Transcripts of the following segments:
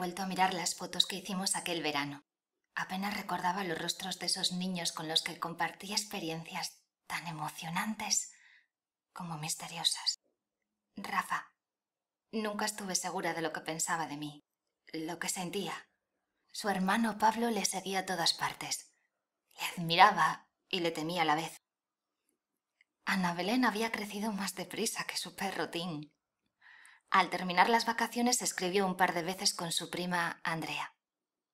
Vuelto a mirar las fotos que hicimos aquel verano. Apenas recordaba los rostros de esos niños con los que compartí experiencias tan emocionantes como misteriosas. Rafa, nunca estuve segura de lo que pensaba de mí, lo que sentía. Su hermano Pablo le seguía a todas partes. Le admiraba y le temía a la vez. Ana Belén había crecido más deprisa que su perro Tim. Al terminar las vacaciones escribió un par de veces con su prima Andrea,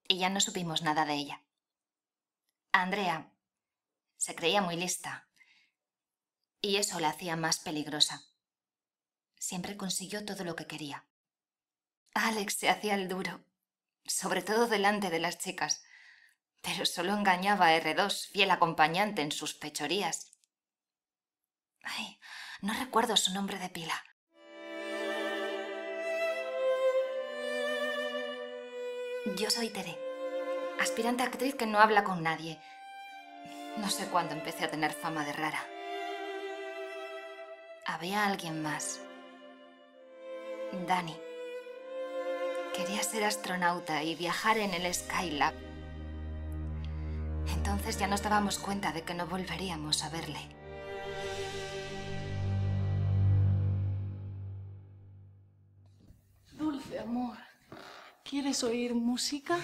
y ya no supimos nada de ella. Andrea se creía muy lista, y eso la hacía más peligrosa. Siempre consiguió todo lo que quería. Alex se hacía el duro, sobre todo delante de las chicas, pero solo engañaba a R2, fiel acompañante en sus pechorías. Ay, no recuerdo su nombre de pila. Yo soy Tere, aspirante actriz que no habla con nadie. No sé cuándo empecé a tener fama de rara. Había alguien más. Dani. Quería ser astronauta y viajar en el Skylab. Entonces ya nos dábamos cuenta de que no volveríamos a verle. ¿Quieres oír música?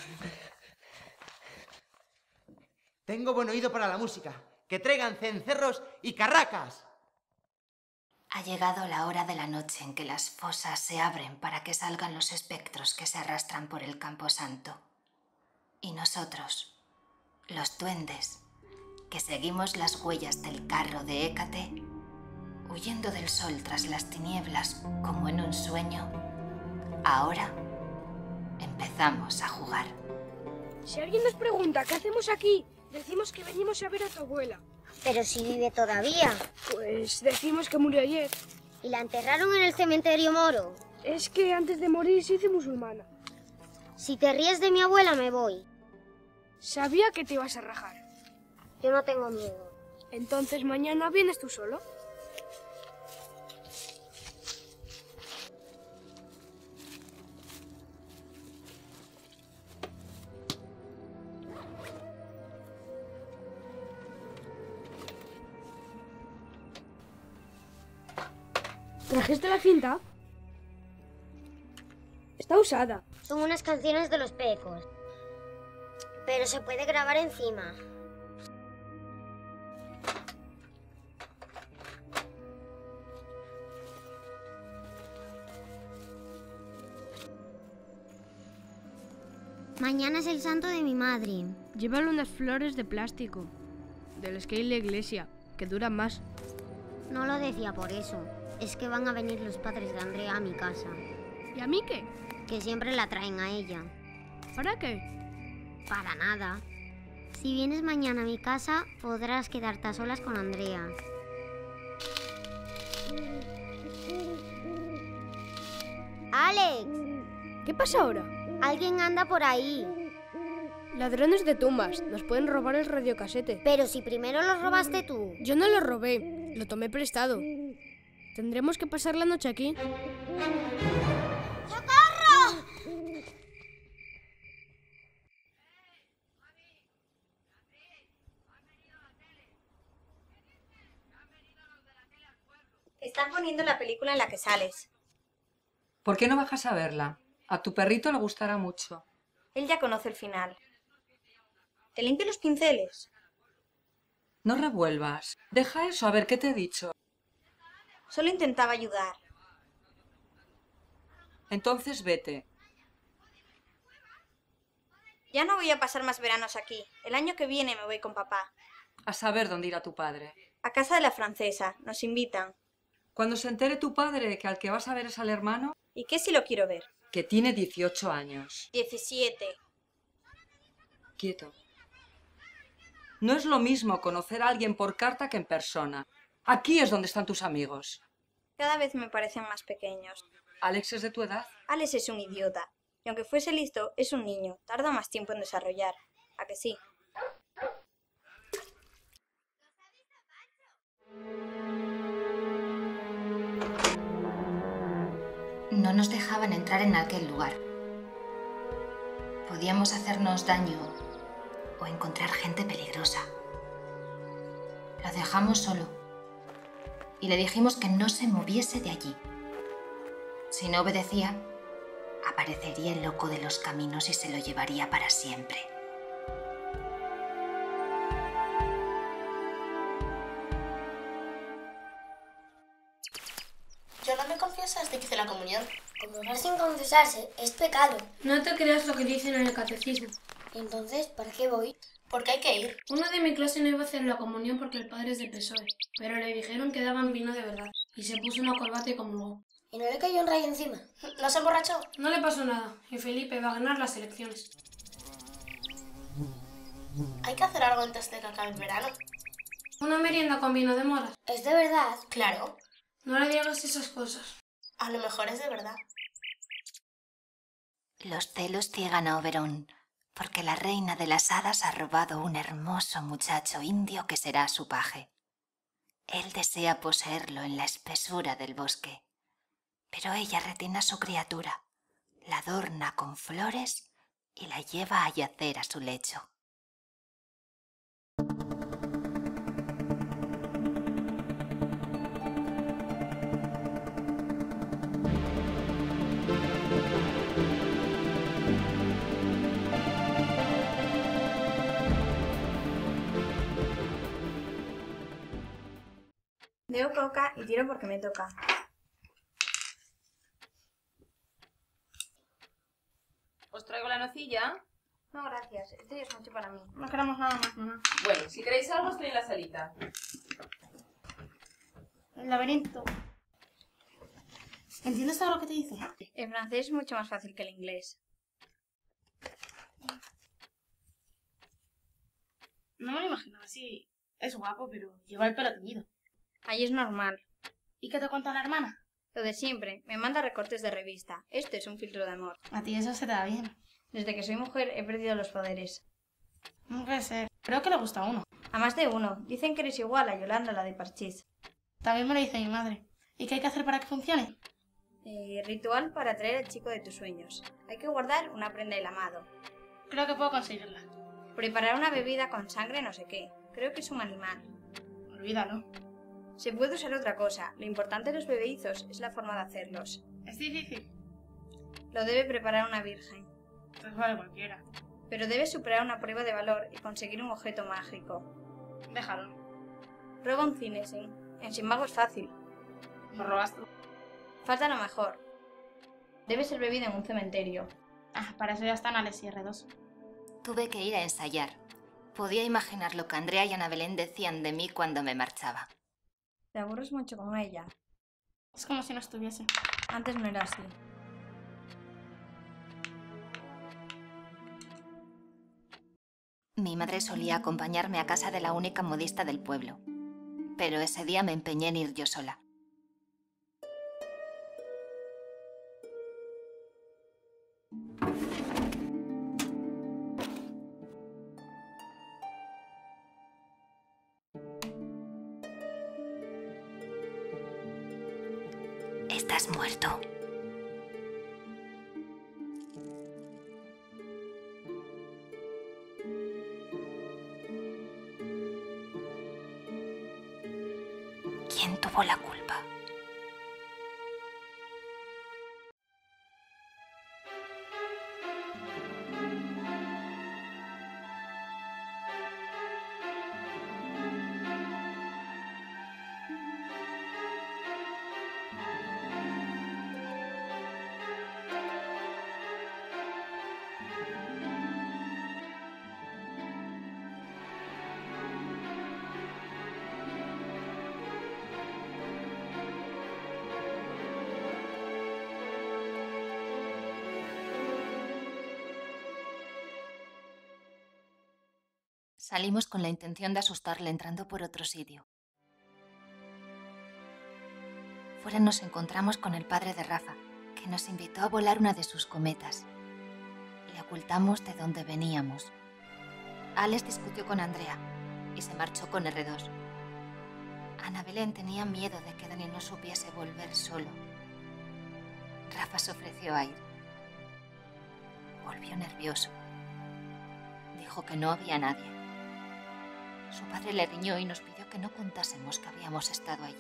Tengo buen oído para la música. Que traigan cencerros y carracas. Ha llegado la hora de la noche en que las fosas se abren para que salgan los espectros que se arrastran por el campo santo. Y nosotros, los duendes, que seguimos las huellas del carro de Hécate, huyendo del sol tras las tinieblas como en un sueño, ahora empezamos a jugar. Si alguien nos pregunta qué hacemos aquí, decimos que venimos a ver a tu abuela. Pero si vive todavía. Pues decimos que murió ayer. ¿Y la enterraron en el cementerio moro? Es que antes de morir se hizo musulmana. Si te ríes de mi abuela, me voy. Sabía que te ibas a rajar. Yo no tengo miedo. Entonces mañana vienes tú solo. ¿Trajiste la cinta? Está usada. Son unas canciones de los pecos. Pero se puede grabar encima. Mañana es el santo de mi madre. Llévale unas flores de plástico, del que hay la iglesia, que duran más. No lo decía por eso. Es que van a venir los padres de Andrea a mi casa. ¿Y a mí qué? Que siempre la traen a ella. ¿Para qué? Para nada. Si vienes mañana a mi casa, podrás quedarte a solas con Andrea. ¡Alex! ¿Qué pasa ahora? Alguien anda por ahí. Ladrones de tumbas. Nos pueden robar el radiocasete. Pero si primero lo robaste tú. Yo no lo robé. Lo tomé prestado. ¿Tendremos que pasar la noche aquí? ¡Socorro! Están poniendo la película en la que sales. ¿Por qué no bajas a verla? A tu perrito le gustará mucho. Él ya conoce el final. ¿Te limpio los pinceles? No revuelvas. Deja eso, a ver qué te he dicho. Solo intentaba ayudar. Entonces vete. Ya no voy a pasar más veranos aquí. El año que viene me voy con papá. A saber dónde irá tu padre. A casa de la francesa. Nos invitan. Cuando se entere tu padre que al que vas a ver es al hermano, ¿Y qué si lo quiero ver? que tiene 18 años. 17. Quieto. No es lo mismo conocer a alguien por carta que en persona. Aquí es donde están tus amigos. Cada vez me parecen más pequeños. ¿Alex es de tu edad? Alex es un idiota. Y aunque fuese listo, es un niño. Tarda más tiempo en desarrollar. ¿A que sí? No nos dejaban entrar en aquel lugar. Podíamos hacernos daño o encontrar gente peligrosa. Lo dejamos solo y le dijimos que no se moviese de allí. Si no obedecía, aparecería el loco de los caminos y se lo llevaría para siempre. Yo no me confieso desde que hice la comunión. Comulgar sin confesarse es pecado. No te creas lo que dicen en el catecismo. Entonces, ¿para qué voy? Porque hay que ir. Uno de mi clase no iba a hacer la comunión porque el padre es de PSOE, pero le dijeron que daban vino de verdad, y se puso una corbata y comulgó. ¿Y no le cayó un rayo encima? ¿No se emborrachó? No le pasó nada, y Felipe va a ganar las elecciones. Hay que hacer algo antes de que acabe el verano. Una merienda con vino de moras. ¿Es de verdad? Claro. No le digas esas cosas. A lo mejor es de verdad. Los celos ciegan a Oberón, porque la reina de las hadas ha robado un hermoso muchacho indio que será su paje. Él desea poseerlo en la espesura del bosque, pero ella retiene a su criatura, la adorna con flores y la lleva a yacer a su lecho. Deo coca y tiro porque me toca. ¿Os traigo la nocilla? No, gracias. Esto ya es mucho para mí. No queremos nada más, mamá. Bueno, si queréis algo estoy en la salita. El laberinto. ¿Entiendes todo lo que te dice? El francés es mucho más fácil que el inglés. No me lo imaginaba así. Es guapo, pero lleva el pelo teñido. Ahí es normal. ¿Y qué te cuenta la hermana? Lo de siempre. Me manda recortes de revista. Esto es un filtro de amor. A ti eso se te da bien. Desde que soy mujer he perdido los poderes. No puede ser. Creo que le gusta a uno. A más de uno. Dicen que eres igual a Yolanda, la de Parchís. También me lo dice mi madre. ¿Y qué hay que hacer para que funcione? Eh, ritual para atraer al chico de tus sueños. Hay que guardar una prenda del amado. Creo que puedo conseguirla. Preparar una bebida con sangre no sé qué. Creo que es un animal. Olvídalo. Se puede usar otra cosa. Lo importante de los bebedizos es la forma de hacerlos. Es difícil. Lo debe preparar una virgen. Pues vale cualquiera. Pero debe superar una prueba de valor y conseguir un objeto mágico. Déjalo. Roba un cinesin. En Sin Mago es fácil. Lo robas tú. Falta lo mejor. Debe ser bebido en un cementerio. Ah, para eso ya están Alex y R2. Tuve que ir a ensayar. Podía imaginar lo que Andrea y Ana Belén decían de mí cuando me marchaba. Te aburres mucho con ella. Es como si no estuviese. Antes no era así. Mi madre solía acompañarme a casa de la única modista del pueblo, pero ese día me empeñé en ir yo sola. Tuvo la culpa? Salimos con la intención de asustarle entrando por otro sitio. Fuera nos encontramos con el padre de Rafa, que nos invitó a volar una de sus cometas. Le ocultamos de dónde veníamos. Alex discutió con Andrea y se marchó con R2. Ana Belén tenía miedo de que Dani no supiese volver solo. Rafa se ofreció a ir. Volvió nervioso dijo que no había nadie. Su padre le riñó y nos pidió que no contásemos que habíamos estado allí.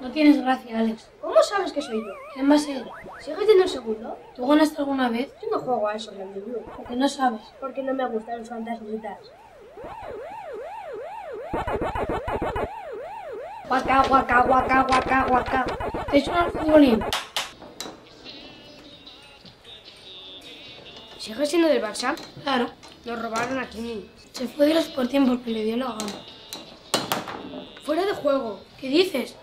No tienes gracia, Alex. ¿Cómo sabes que soy yo? ¿Quién va a ser? ¿Sigues teniendo el segundo? ¿Tú ganaste alguna vez? Yo no juego a eso, grande Blue. Porque no sabes. Porque no me gustan los fantasmitas. Guaca, guaca, guaca, guaca, guaca. ¿Te suena el futbolín? ¿Sigues siendo del Barça? Claro. Nos robaron a Kimi. Se fue del Sporting porque le dio la gana. Fuera de juego. ¿Qué dices?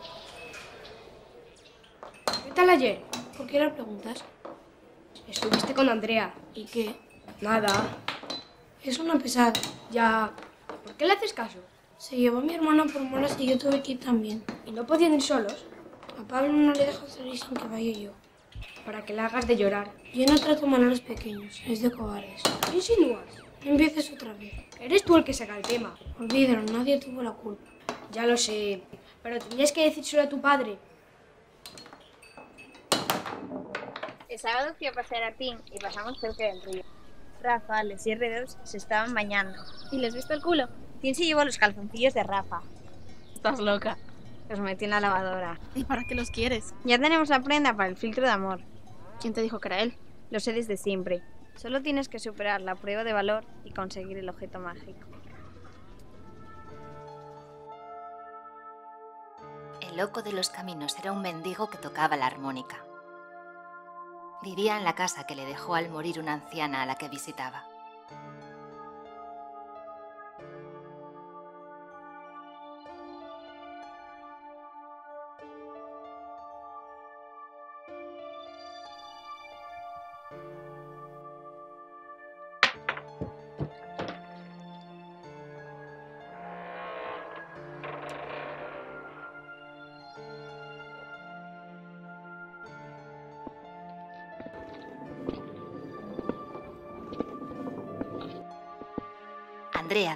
¿Qué tal ayer? ¿Por qué le preguntas? Estuviste con Andrea. ¿Y qué? Nada. Es una pesada. Ya. ¿Por qué le haces caso? Se llevó a mi hermana por molas y yo tuve que ir también. ¿Y no podían ir solos? A Pablo no le dejo salir sin que vaya yo. Para que le hagas de llorar. Yo no trato mal a los pequeños, es de cobardes. ¿Qué insinúas? No empieces otra vez. Eres tú el que saca el tema. Olvídalo, nadie tuvo la culpa. Ya lo sé, pero tenías que decírselo a tu padre. El sábado fui a pasear a Pin y pasamos cerca del río. Rafa, Les y R2 se estaban bañando. ¿Y les viste el culo? Tin se llevó los calzoncillos de Rafa. Estás loca. Los metí en la lavadora. ¿Y para qué los quieres? Ya tenemos la prenda para el filtro de amor. ¿Quién te dijo que era él? Lo sé desde siempre. Solo tienes que superar la prueba de valor y conseguir el objeto mágico. El loco de los caminos era un mendigo que tocaba la armónica. Vivía en la casa que le dejó al morir una anciana a la que visitaba.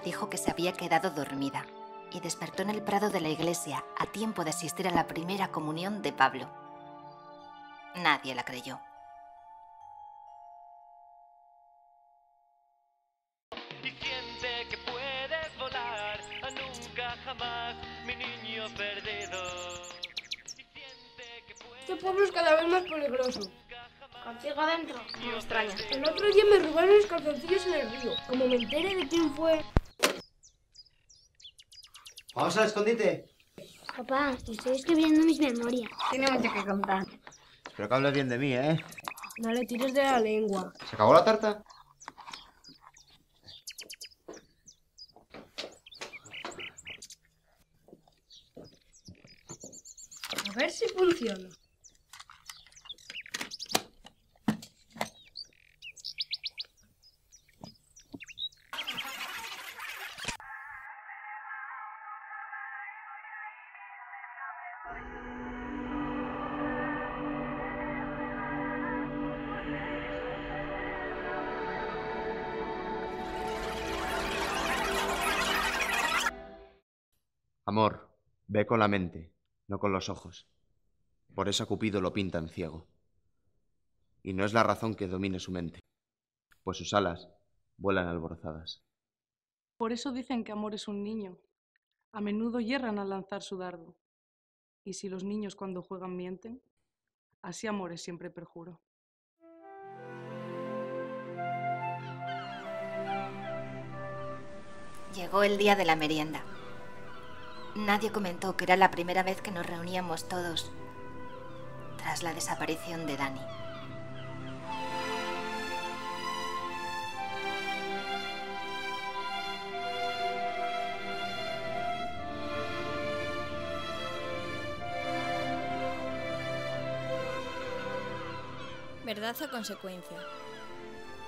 Dijo que se había quedado dormida y despertó en el prado de la iglesia a tiempo de asistir a la primera comunión de Pablo. Nadie la creyó. Y siente que puedes volar a nunca jamás, mi niño perdido. Este pueblo es cada vez más peligroso. Contigo adentro. Me extraña. El otro día me robaron los calzoncillos en el río. Como me entere de quién fue... Vamos al escondite. Papá, te estoy escribiendo mis memorias. Tiene mucho que contar. Espero que hables bien de mí, ¿eh? No le tires de la lengua. ¿Se acabó la tarta? Amor, ve con la mente, no con los ojos. Por eso a Cupido lo pintan ciego. Y no es la razón que domine su mente, pues sus alas vuelan alborozadas. Por eso dicen que amor es un niño. A menudo hierran al lanzar su dardo. Y si los niños cuando juegan mienten, así amor es siempre perjuro. Llegó el día de la merienda. Nadie comentó que era la primera vez que nos reuníamos todos tras la desaparición de Dani. ¿Verdad o consecuencia?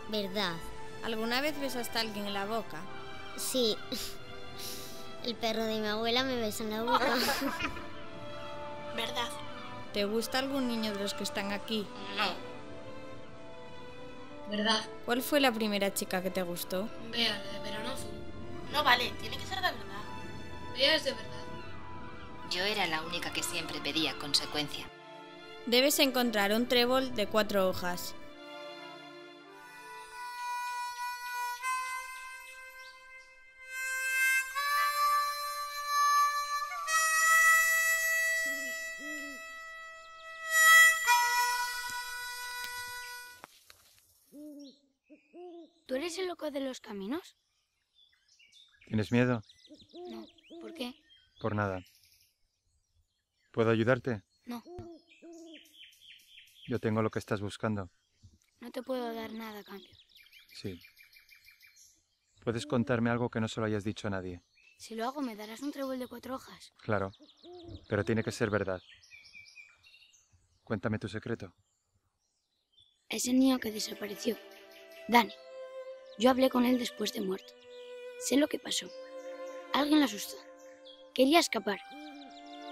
Verdad. ¿Alguna vez besaste a alguien en la boca? Sí. El perro de mi abuela me besa en la boca. ¿Verdad? ¿Te gusta algún niño de los que están aquí? No. ¿Verdad? ¿Cuál fue la primera chica que te gustó? Vea, la de verano azul. No vale, tiene que ser de verdad. Ella es de verdad. Yo era la única que siempre pedía consecuencia. Debes encontrar un trébol de cuatro hojas. Loco de los caminos? ¿Tienes miedo? No. ¿Por qué? Por nada. ¿Puedo ayudarte? No. Yo tengo lo que estás buscando. No te puedo dar nada a cambio. Sí. ¿Puedes contarme algo que no se lo hayas dicho a nadie? Si lo hago, me darás un trébol de cuatro hojas. Claro. Pero tiene que ser verdad. Cuéntame tu secreto. Ese niño que desapareció. Dani. Yo hablé con él después de muerto. Sé lo que pasó. Alguien lo asustó. Quería escapar.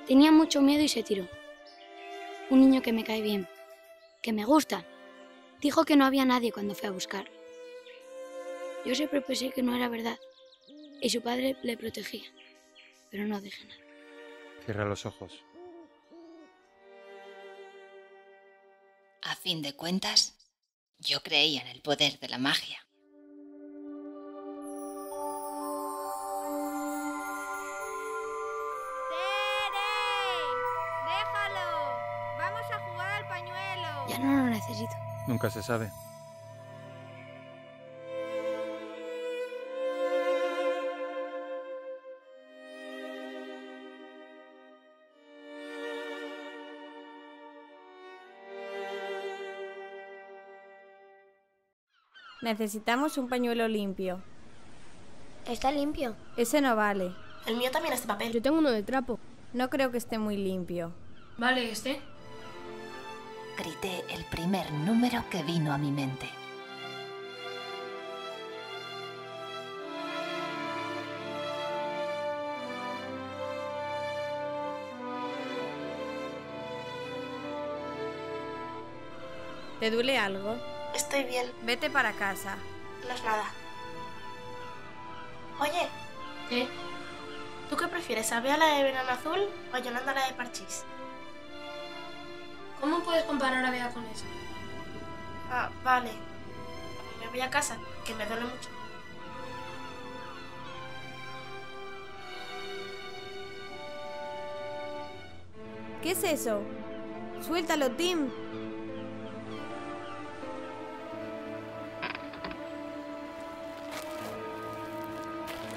Tenía mucho miedo y se tiró. Un niño que me cae bien, que me gusta. Dijo que no había nadie cuando fue a buscarlo. Yo siempre pensé que no era verdad y su padre le protegía, pero no dije nada. Cierra los ojos. A fin de cuentas, yo creía en el poder de la magia. Ya no lo necesito. Nunca se sabe. Necesitamos un pañuelo limpio. Está limpio. Ese no vale. El mío también es de papel. Yo tengo uno de trapo. No creo que esté muy limpio. Vale, este. El primer número que vino a mi mente. ¿Te duele algo? Estoy bien. Vete para casa. No es nada. Oye, ¿Eh? ¿tú qué prefieres? ¿A la de verano azul o a Yolanda la de parchís? ¿Cómo puedes comparar a Bea con eso? Ah, vale. Me voy a casa, que me duele mucho. ¿Qué es eso? Suéltalo, Tim.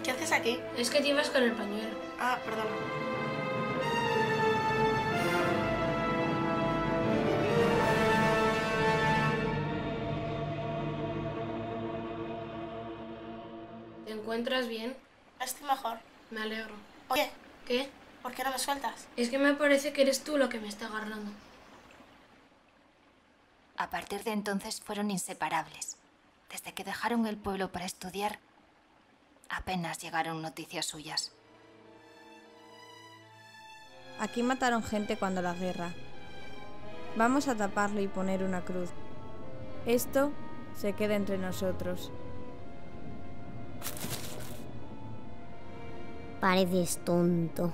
¿Qué haces aquí? Es que te ibas con el pañuelo. Ah, perdón. Encuentras bien? Estoy mejor. Me alegro. Oye, ¿Qué? ¿por qué no me sueltas? Es que me parece que eres tú lo que me está agarrando. A partir de entonces fueron inseparables. Desde que dejaron el pueblo para estudiar, apenas llegaron noticias suyas. Aquí mataron gente cuando la guerra. Vamos a taparlo y poner una cruz. Esto se queda entre nosotros. Pareces tonto.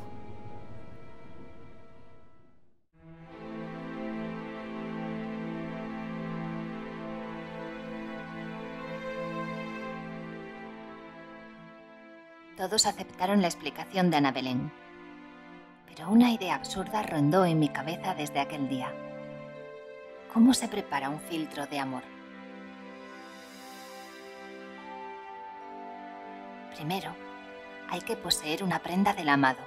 Todos aceptaron la explicación de Ana Belén. Pero una idea absurda rondó en mi cabeza desde aquel día. ¿Cómo se prepara un filtro de amor? Primero, hay que poseer una prenda del amado.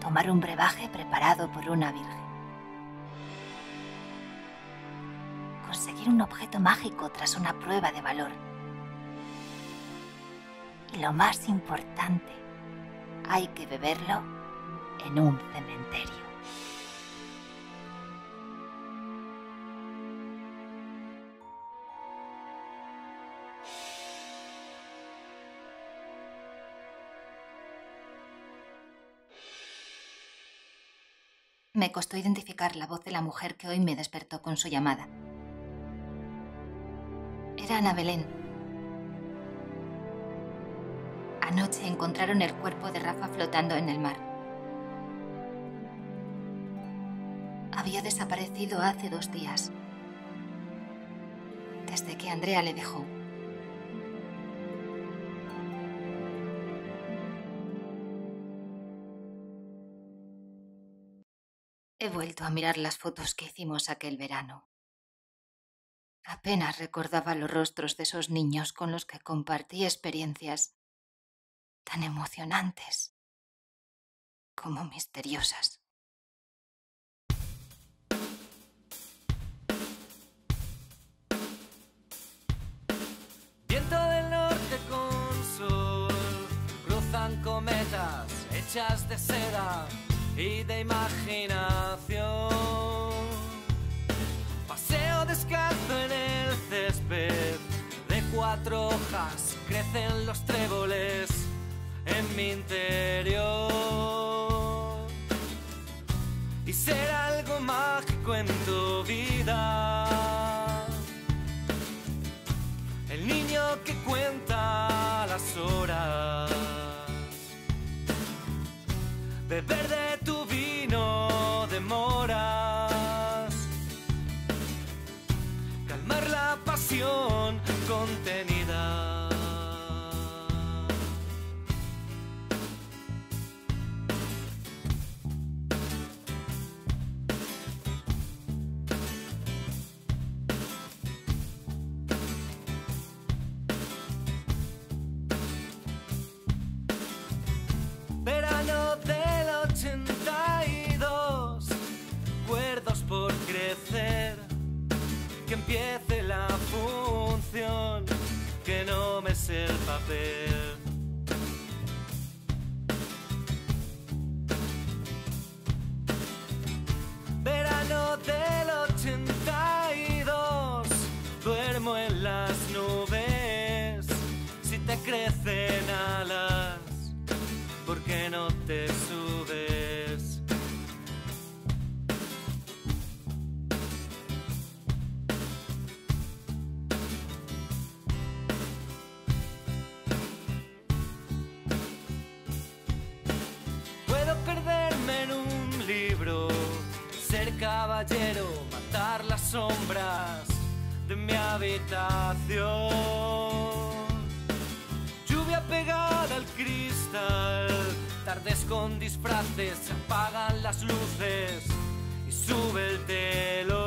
Tomar un brebaje preparado por una virgen. Conseguir un objeto mágico tras una prueba de valor. Y lo más importante, hay que beberlo en un cementerio. Me costó identificar la voz de la mujer que hoy me despertó con su llamada. Era Ana Belén. Anoche encontraron el cuerpo de Rafa flotando en el mar. Había desaparecido hace dos días, desde que Andrea le dejó. He vuelto a mirar las fotos que hicimos aquel verano. Apenas recordaba los rostros de esos niños con los que compartí experiencias tan emocionantes como misteriosas. Viento del norte con sol, cruzan cometas hechas de seda y de imaginación. Paseo descalzo en el césped, de cuatro hojas crecen los tréboles en mi interior. Y ser algo mágico en tu vida. Que no me sé el papel. Con disfraces, se apagan las luces y sube el telón.